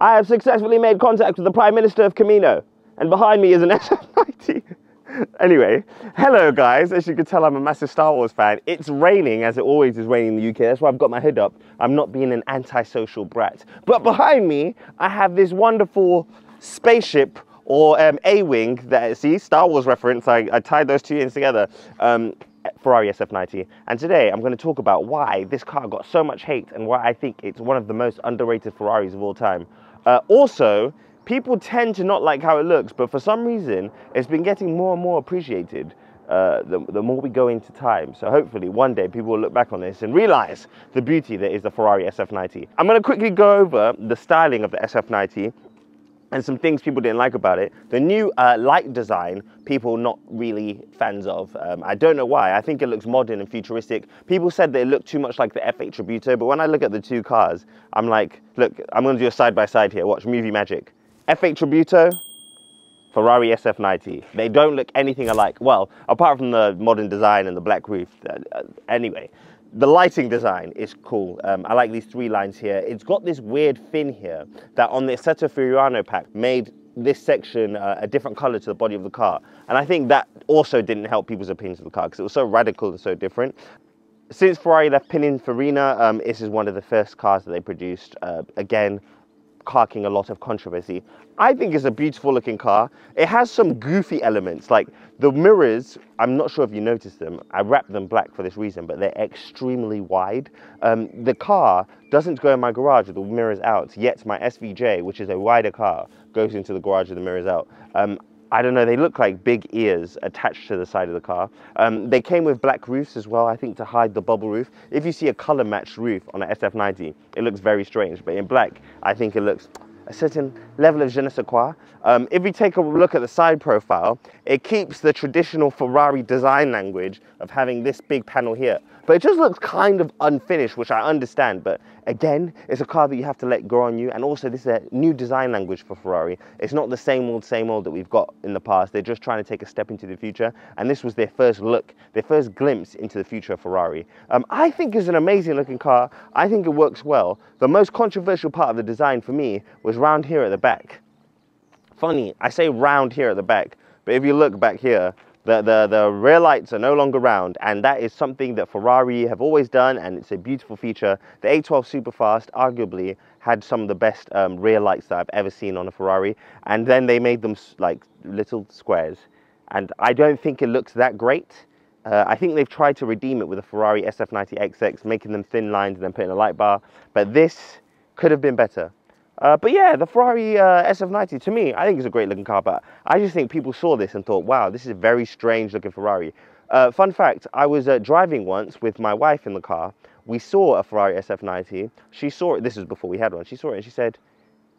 I have successfully made contact with the Prime Minister of Kamino, and behind me is an SF90. anyway, hello guys. As you can tell, I'm a massive Star Wars fan. It's raining, as it always is raining in the UK. That's why I've got my hood up. I'm not being an antisocial brat. But behind me, I have this wonderful spaceship or um, A-Wing that, see, Star Wars reference. I, I tied those two ends together. Um, Ferrari SF90 and today I'm going to talk about why this car got so much hate and why I think it's one of the most underrated Ferraris of all time. Uh, also, people tend to not like how it looks, but for some reason it's been getting more and more appreciated uh, the, the, more we go into time. So hopefully one day people will look back on this and realize the beauty that is the Ferrari SF90. I'm going to quickly go over the styling of the SF90 and some things people didn't like about it. The new uh, light design, people not really fans of. Um, I don't know why. I think it looks modern and futuristic. People said it looked too much like the F8 Tributo, but when I look at the two cars, I'm like, look, I'm to do a side by side here. Watch movie magic. F8 Tributo, Ferrari SF90. They don't look anything alike. Well, apart from the modern design and the black roof. Uh, uh, anyway, the lighting design is cool. Um, I like these three lines here. It's got this weird fin here that on the Assetto Fiorano pack made this section uh, a different color to the body of the car. And I think that also didn't help people's opinions of the car because it was so radical and so different. Since Ferrari left Pininfarina, um, this is one of the first cars that they produced. Uh, again, carking a lot of controversy. I think it's a beautiful looking car. It has some goofy elements, like the mirrors, I'm not sure if you noticed them. I wrapped them black for this reason, but they're extremely wide. Um, the car doesn't go in my garage with the mirrors out, yet my SVJ, which is a wider car, goes into the garage with the mirrors out. Um, I don't know, they look like big ears attached to the side of the car. Um, they came with black roofs as well, I think to hide the bubble roof. If you see a color matched roof on an SF90, it looks very strange, but in black, I think it looks a certain level of je ne sais quoi. Um, if we take a look at the side profile, it keeps the traditional Ferrari design language of having this big panel here. But it just looks kind of unfinished, which I understand. But again, it's a car that you have to let grow on you. And also, this is a new design language for Ferrari. It's not the same old, same old that we've got in the past. They're just trying to take a step into the future. And this was their first look, their first glimpse into the future of Ferrari. Um, I think it's an amazing looking car. I think it works well. The most controversial part of the design for me was round here at the back. Funny, I say round here at the back, but if you look back here, the, the, the rear lights are no longer round, and that is something that Ferrari have always done, and it's a beautiful feature. The 812 Superfast arguably had some of the best um, rear lights that I've ever seen on a Ferrari, and then they made them like little squares. And I don't think it looks that great. Uh, I think they've tried to redeem it with a Ferrari SF90XX, making them thin lines and then putting a light bar, but this could have been better. Uh, but yeah, the Ferrari uh, SF90, to me, I think it's a great looking car, but I just think people saw this and thought, wow, this is a very strange looking Ferrari. Uh, fun fact, I was uh, driving once with my wife in the car. We saw a Ferrari SF90. She saw it, this was before we had one, she saw it and she said,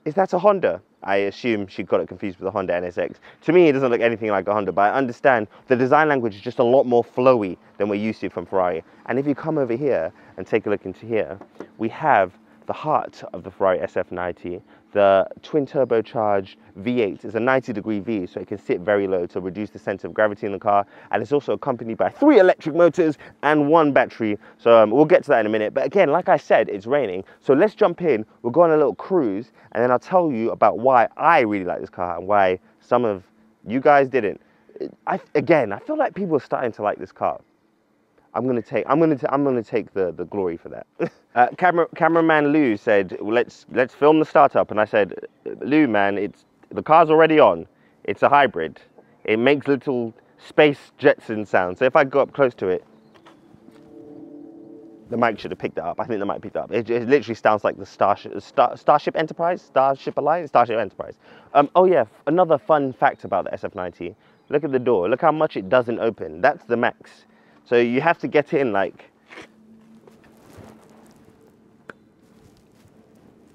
is that a Honda? I assume she got it confused with a Honda NSX. To me, it doesn't look anything like a Honda, but I understand the design language is just a lot more flowy than we're used to from Ferrari. And if you come over here and take a look into here, we have the heart of the Ferrari SF90. The twin turbocharged V8 is a 90 degree V, so it can sit very low to reduce the center of gravity in the car. And it's also accompanied by three electric motors and one battery. So um, we'll get to that in a minute. But again, like I said, it's raining. So let's jump in. We'll go on a little cruise and then I'll tell you about why I really like this car and why some of you guys didn't. I, again, I feel like people are starting to like this car. I'm gonna take I'm gonna I'm gonna take the the glory for that. uh, camera cameraman Lou said let's let's film the startup, and I said Lou man, it's the car's already on. It's a hybrid. It makes little space Jetson sounds. So if I go up close to it, the mic should have picked it up. I think the mic picked it up. It, it literally sounds like the Starship, Star, Starship Enterprise, Starship Alliance, Starship Enterprise. Um, oh yeah, another fun fact about the SF90. Look at the door. Look how much it doesn't open. That's the max. So you have to get in like,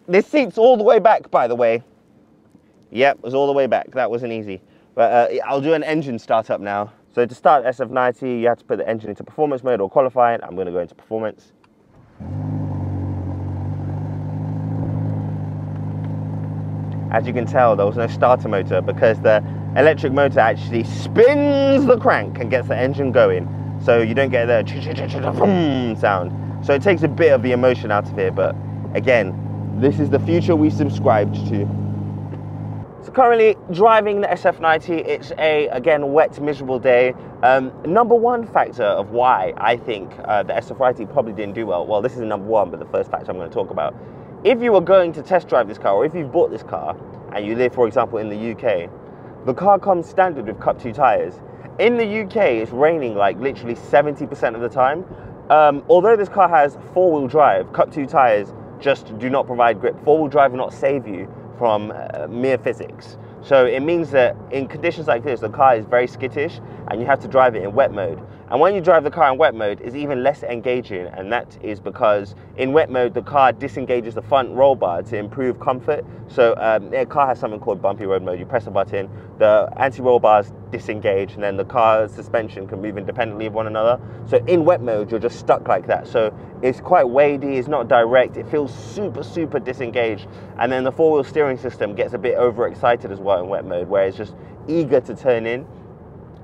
this seat's all the way back, by the way. Yep, it was all the way back. That wasn't easy. But uh, I'll do an engine startup now. So to start SF90, you have to put the engine into performance mode or qualify it. I'm gonna go into performance. As you can tell, there was no starter motor because the electric motor actually spins the crank and gets the engine going so you don't get the sound. So it takes a bit of the emotion out of it, but again, This is the future we subscribed to. So currently driving the SF90, it's a, again, wet, miserable day. Um, number one factor of why I think uh, the SF90 probably didn't do well, well, this is number one, but the first factor I'm going to talk about. If you were going to test drive this car, or if you've bought this car, and you live, for example, in the UK, the car comes standard with Cup 2 tyres. In the UK, it's raining like literally 70% of the time. Um, although this car has four-wheel drive, Cup 2 tyres just do not provide grip. Four-wheel drive will not save you from uh, mere physics. So it means that in conditions like this, the car is very skittish and you have to drive it in wet mode. And when you drive the car in wet mode, it's even less engaging, and that is because in wet mode, the car disengages the front roll bar to improve comfort. So um, car has something called bumpy road mode. You press a button, the anti-roll bars disengage, and then the car's suspension can move independently of one another. So in wet mode, you're just stuck like that. So it's quite weighty, it's not direct, it feels super, super disengaged. And then the four-wheel steering system gets a bit overexcited as well in wet mode, where it's just eager to turn in.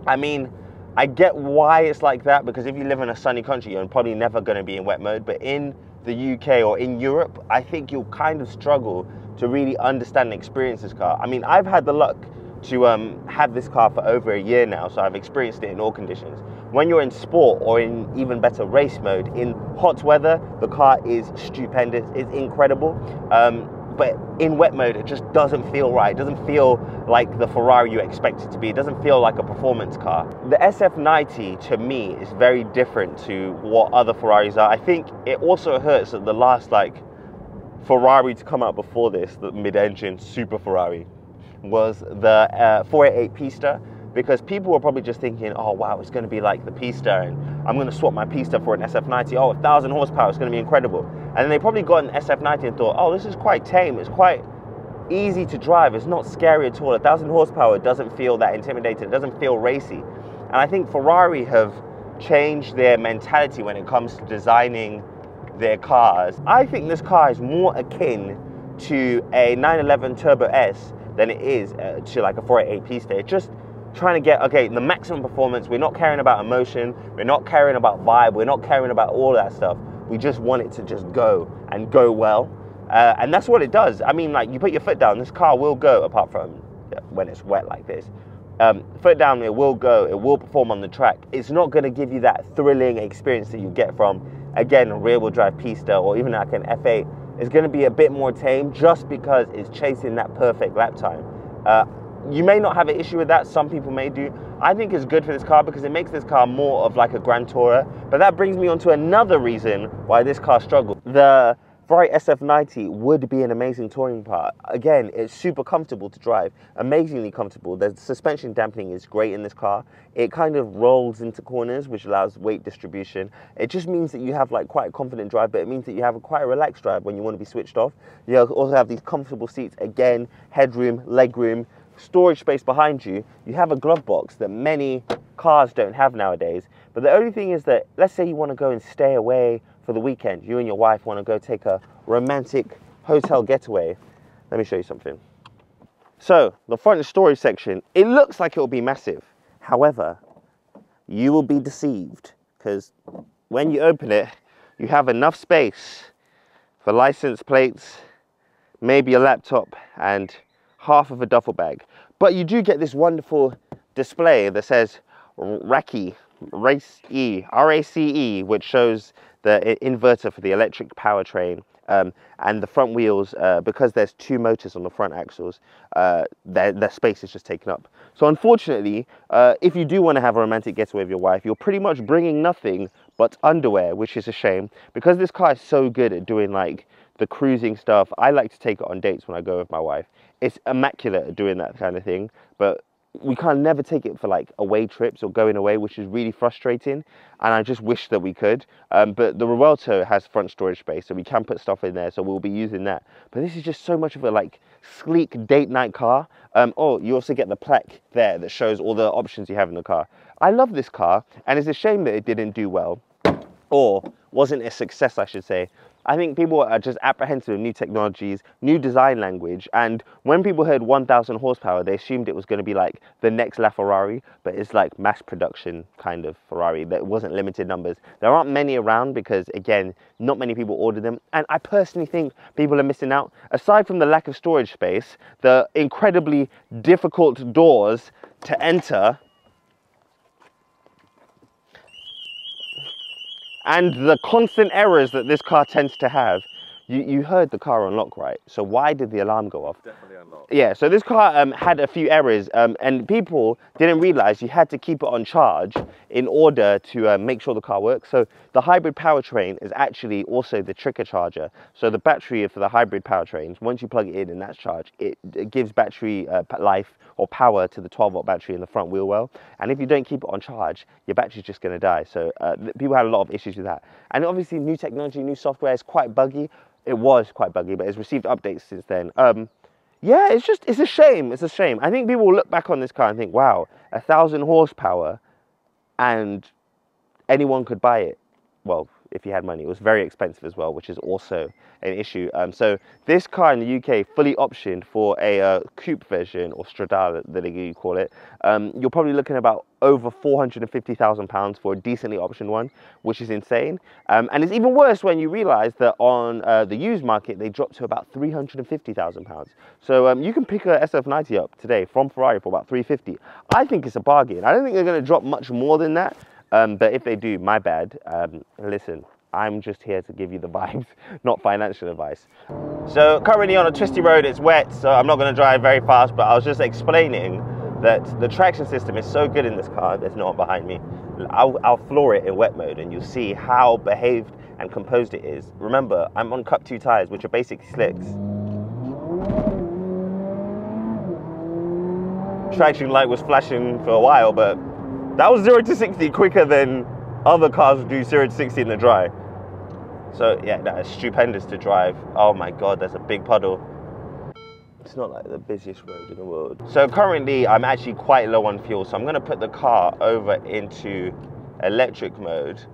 I mean, I get why it's like that because if you live in a sunny country, you're probably never going to be in wet mode. But in the UK or in Europe, I think you'll kind of struggle to really understand and experience this car. I mean, I've had the luck to um, have this car for over a year now, so I've experienced it in all conditions. When you're in sport or in even better race mode, in hot weather, the car is stupendous, it's incredible. Um, but in wet mode, it just doesn't feel right. It doesn't feel like the Ferrari you expect it to be. It doesn't feel like a performance car. The SF90 to me is very different to what other Ferraris are. I think it also hurts that the last like Ferrari to come out before this, the mid-engine Super Ferrari, was the uh, 488 Pista because people were probably just thinking, oh wow, it's going to be like the Pista, and I'm going to swap my Pista for an SF90. Oh, a 1,000 horsepower, it's going to be incredible. And then they probably got an SF90 and thought, oh, this is quite tame. It's quite easy to drive. It's not scary at all. A 1,000 horsepower doesn't feel that intimidating. It doesn't feel racy. And I think Ferrari have changed their mentality when it comes to designing their cars. I think this car is more akin to a 911 Turbo S than it is uh, to like a 488 Pista. It just trying to get okay the maximum performance we're not caring about emotion we're not caring about vibe we're not caring about all that stuff. We just want it to just go and go well. Uh, and that's what it does. I mean like you put your foot down this car will go apart from when it's wet like this um, foot down it will go it will perform on the track. It's not going to give you that thrilling experience that you get from again a rear wheel drive pista or even like an f8 it's going to be a bit more tame just because it's chasing that perfect lap time. Uh, you may not have an issue with that. Some people may do. I think it's good for this car because it makes this car more of like a Grand Tourer. But that brings me on to another reason why this car struggled. The Ferrari SF90 would be an amazing touring car. Again, it's super comfortable to drive, amazingly comfortable. The suspension dampening is great in this car. It kind of rolls into corners, which allows weight distribution. It just means that you have like quite a confident drive, but it means that you have a quite a relaxed drive when you want to be switched off. You also have these comfortable seats, again, headroom, legroom, storage space behind you, you have a glove box that many cars don't have nowadays. But the only thing is that, let's say you want to go and stay away for the weekend, you and your wife want to go take a romantic hotel getaway. Let me show you something. So, the front storage section, it looks like it will be massive. However, you will be deceived because when you open it, you have enough space for license plates, maybe a laptop, and half of a duffel bag. But you do get this wonderful display that says RACE, Race E, which shows the inverter for the electric powertrain. Um, and the front wheels, uh, because there's two motors on the front axles, uh, their, their space is just taken up. So unfortunately, uh, if you do want to have a romantic getaway with your wife, you're pretty much bringing nothing but underwear, which is a shame. Because this car is so good at doing like the cruising stuff, I like to take it on dates when I go with my wife it's immaculate at doing that kind of thing, but we can't never take it for like away trips or going away, which is really frustrating. And I just wish that we could. Um, but the Revuelto has front storage space, so we can put stuff in there. So we'll be using that. But this is just so much of a like sleek date night car. Um, oh, you also get the plaque there that shows all the options you have in the car. I love this car, and it's a shame that it didn't do well, or wasn't a success, I should say. I think people are just apprehensive of new technologies, new design language, and when people heard 1,000 horsepower, they assumed it was going to be like the next LaFerrari, but it's like mass production kind of Ferrari. That wasn't limited numbers. There aren't many around because again, not many people order them, and I personally think people are missing out. Aside from the lack of storage space, the incredibly difficult doors to enter and the constant errors that this car tends to have. You, you heard the car unlock, right? So why did the alarm go off? Definitely unlocked. Yeah, so this car um, had a few errors um, and people didn't realize you had to keep it on charge in order to uh, make sure the car works. So the hybrid powertrain is actually also the trickle charger. So the battery for the hybrid powertrains, once you plug it in and that's charged, it, it gives battery uh, life or power to the 12 volt battery in the front wheel well. And if you don't keep it on charge, your battery's just gonna die. So uh, people had a lot of issues with that. And obviously new technology, new software is quite buggy it was quite buggy, but it's received updates since then. Um, yeah, it's just, it's a shame. It's a shame. I think people will look back on this car and think, wow, a thousand horsepower and anyone could buy it. Well, if you had money. It was very expensive as well, which is also an issue. Um, so this car in the UK fully optioned for a uh, coupe version or Stradale that you call it. Um, you're probably looking about over 450,000 pounds for a decently optioned one, which is insane. Um, and it's even worse when you realize that on uh, the used market, they dropped to about 350,000 pounds. So um, you can pick a SF90 up today from Ferrari for about 350. I think it's a bargain. I don't think they're going to drop much more than that. Um, but if they do, my bad. Um, listen, I'm just here to give you the vibes, not financial advice. So currently on a twisty road, it's wet, so I'm not going to drive very fast, but I was just explaining that the traction system is so good in this car, there's no one behind me. I'll, I'll floor it in wet mode and you'll see how behaved and composed it is. Remember, I'm on Cup 2 tyres, which are basically slicks. Traction light was flashing for a while, but that was 0 to 60 quicker than other cars do 0 to 60 in the dry. So yeah, that is stupendous to drive. Oh my god, there's a big puddle. It's not like the busiest road in the world. So currently I'm actually quite low on fuel, so I'm gonna put the car over into electric mode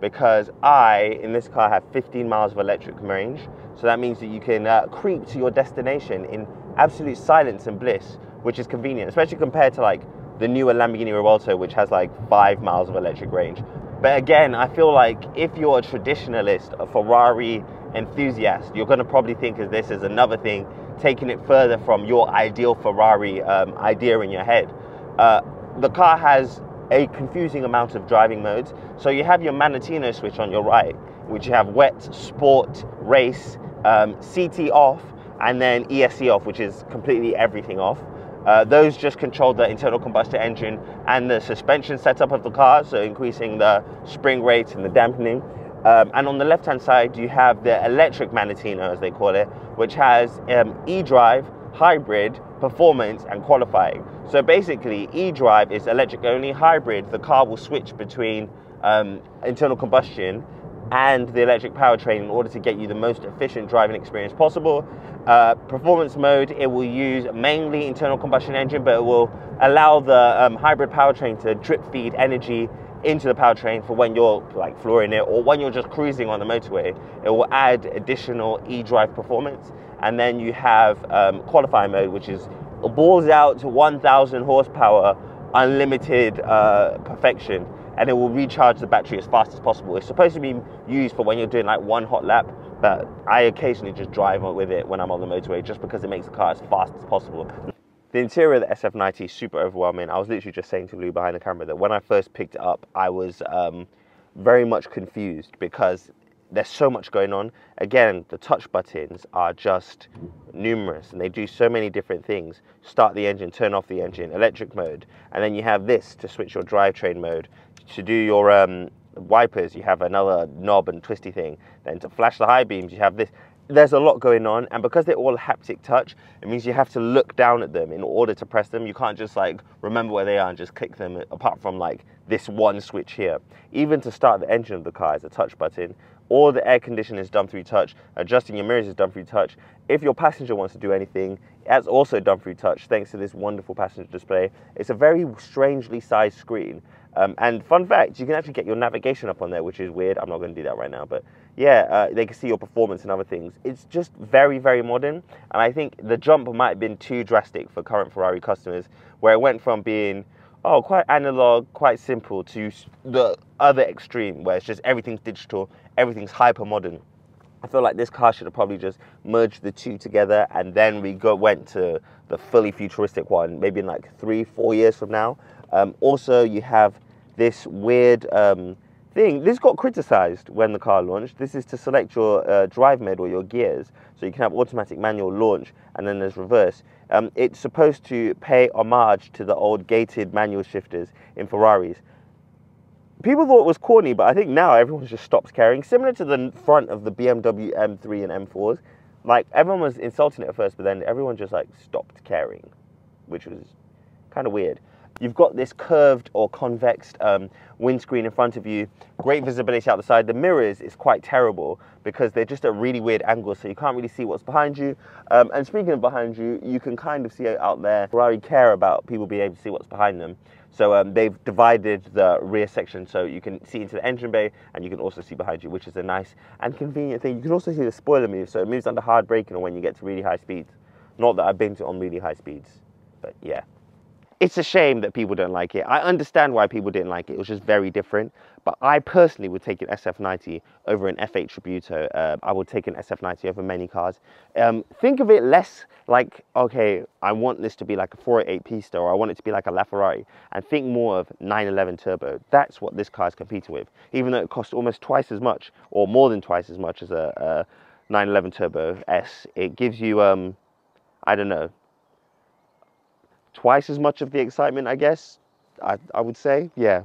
because I, in this car, have 15 miles of electric range. So that means that you can uh, creep to your destination in absolute silence and bliss, which is convenient, especially compared to like the newer Lamborghini Revuelto, which has like five miles of electric range. But again, I feel like if you're a traditionalist, a Ferrari enthusiast, you're going to probably think of this as another thing, taking it further from your ideal Ferrari um, idea in your head. Uh, the car has a confusing amount of driving modes. So you have your Manettino switch on your right, which you have wet, sport, race, um, CT off, and then ESC off, which is completely everything off. Uh, those just control the internal combustion engine and the suspension setup of the car, so increasing the spring rate and the dampening. Um, and on the left hand side, you have the electric Manettino, as they call it, which has um, e drive, hybrid, performance, and qualifying. So basically, e drive is electric only, hybrid, the car will switch between um, internal combustion and the electric powertrain in order to get you the most efficient driving experience possible. Uh, performance mode, it will use mainly internal combustion engine, but it will allow the um, hybrid powertrain to drip feed energy into the powertrain for when you're like flooring it or when you're just cruising on the motorway. It will add additional e-drive performance. And then you have um, qualifying mode, which is balls out to 1,000 horsepower, unlimited uh, perfection and it will recharge the battery as fast as possible. It's supposed to be used for when you're doing like one hot lap, but I occasionally just drive with it when I'm on the motorway just because it makes the car as fast as possible. The interior of the SF90 is super overwhelming. I was literally just saying to Lou behind the camera that when I first picked it up, I was um, very much confused because there's so much going on. Again, the touch buttons are just numerous and they do so many different things. Start the engine, turn off the engine, electric mode, and then you have this to switch your drivetrain mode. To do your um, wipers, you have another knob and twisty thing. Then to flash the high beams, you have this. There's a lot going on, and because they're all haptic touch, it means you have to look down at them in order to press them. You can't just like remember where they are and just click them, apart from like this one switch here. Even to start the engine of the car is a touch button. All the air conditioning is done through touch. Adjusting your mirrors is done through touch. If your passenger wants to do anything, that's also done through touch thanks to this wonderful passenger display. It's a very strangely sized screen. Um, and fun fact, you can actually get your navigation up on there, which is weird. I'm not going to do that right now, but yeah, uh, they can see your performance and other things. It's just very, very modern. And I think the jump might have been too drastic for current Ferrari customers, where it went from being, oh, quite analog, quite simple, to the other extreme, where it's just everything's digital, everything's hyper modern. I feel like this car should have probably just merged the two together and then we go went to the fully futuristic one, maybe in like three, four years from now. Um, also, you have this weird um, thing. This got criticized when the car launched. This is to select your uh, drive mode or your gears. So you can have automatic manual launch and then there's reverse. Um, it's supposed to pay homage to the old gated manual shifters in Ferraris people thought it was corny, but I think now everyone's just stopped caring. Similar to the front of the BMW M3 and M4s, like everyone was insulting it at first, but then everyone just like stopped caring, which was kind of weird. You've got this curved or convex um, windscreen in front of you, great visibility out the side. The mirrors is quite terrible because they're just at really weird angles, so you can't really see what's behind you. Um, and speaking of behind you, you can kind of see out there. Ferrari care about people being able to see what's behind them. So um, they've divided the rear section so you can see into the engine bay and you can also see behind you, which is a nice and convenient thing. You can also see the spoiler move, so it moves under hard braking or when you get to really high speeds. Not that I've been to on really high speeds, but yeah it's a shame that people don't like it. I understand why people didn't like it. It was just very different. But I personally would take an SF90 over an F8 Tributo. Uh, I would take an SF90 over many cars. Um, think of it less like, okay, I want this to be like a 488 Pista or I want it to be like a LaFerrari. And think more of 911 Turbo. That's what this car is competing with. Even though it costs almost twice as much or more than twice as much as a, a 911 Turbo S, it gives you, um, I don't know, twice as much of the excitement, I guess. I, I would say, yeah.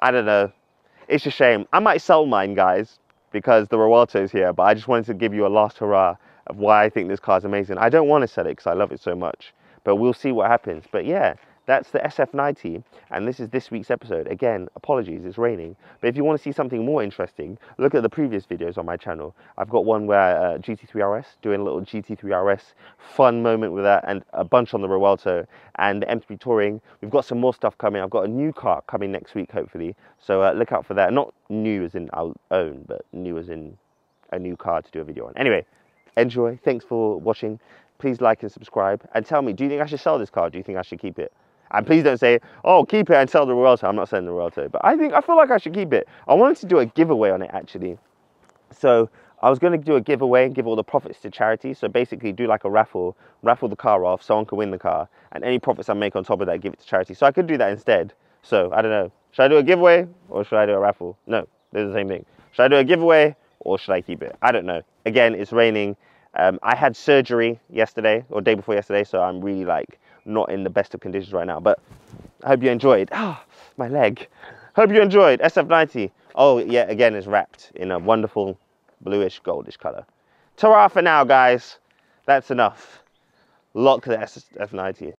I don't know. It's a shame. I might sell mine, guys, because the Revuelto's here, but I just wanted to give you a last hurrah of why I think this car is amazing. I don't want to sell it because I love it so much, but we'll see what happens. But yeah, that's the SF90, and this is this week's episode. Again, apologies, it's raining. But if you want to see something more interesting, look at the previous videos on my channel. I've got one where uh, GT3 RS, doing a little GT3 RS fun moment with that, and a bunch on the Revuelto, and the M3 Touring. We've got some more stuff coming. I've got a new car coming next week, hopefully. So uh, look out for that. Not new as in I'll own, but new as in a new car to do a video on. Anyway, enjoy. Thanks for watching. Please like and subscribe. And tell me, do you think I should sell this car? Do you think I should keep it? And please don't say, oh, keep it and sell the Revuelto. I'm not selling the Revuelto. But I think, I feel like I should keep it. I wanted to do a giveaway on it actually. So I was going to do a giveaway and give all the profits to charity. So basically do like a raffle, raffle the car off, so someone can win the car. And any profits I make on top of that, give it to charity. So I could do that instead. So I don't know. Should I do a giveaway or should I do a raffle? No, they're the same thing. Should I do a giveaway or should I keep it? I don't know. Again, it's raining. Um, I had surgery yesterday or day before yesterday. So I'm really like not in the best of conditions right now. But I hope you enjoyed. Ah, my leg. Hope you enjoyed SF90. Oh, yeah, again, it's wrapped in a wonderful bluish goldish color. Ta ra for now, guys. That's enough. Lock the SF90.